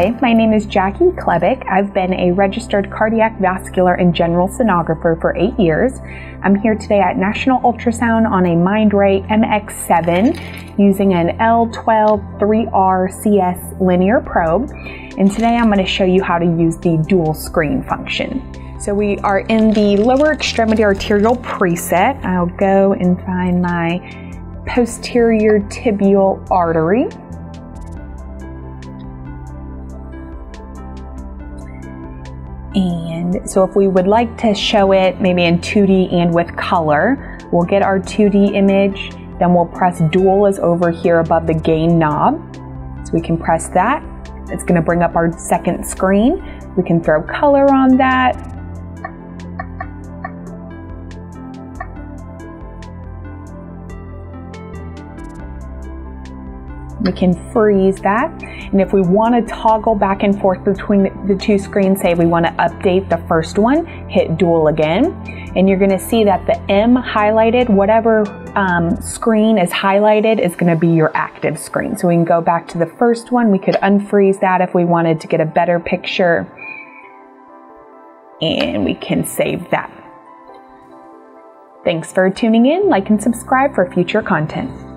Hi, my name is Jackie Klebick. I've been a registered cardiac, vascular, and general sonographer for eight years. I'm here today at National Ultrasound on a Mindray MX7 using an L12 3RCS linear probe. And today I'm going to show you how to use the dual screen function. So we are in the lower extremity arterial preset. I'll go and find my posterior tibial artery. And so if we would like to show it maybe in 2D and with color, we'll get our 2D image, then we'll press dual is over here above the gain knob. So we can press that. It's gonna bring up our second screen. We can throw color on that. We can freeze that. And if we want to toggle back and forth between the two screens, say we want to update the first one, hit dual again. And you're going to see that the M highlighted, whatever um, screen is highlighted is going to be your active screen. So we can go back to the first one. We could unfreeze that if we wanted to get a better picture. And we can save that. Thanks for tuning in. Like and subscribe for future content.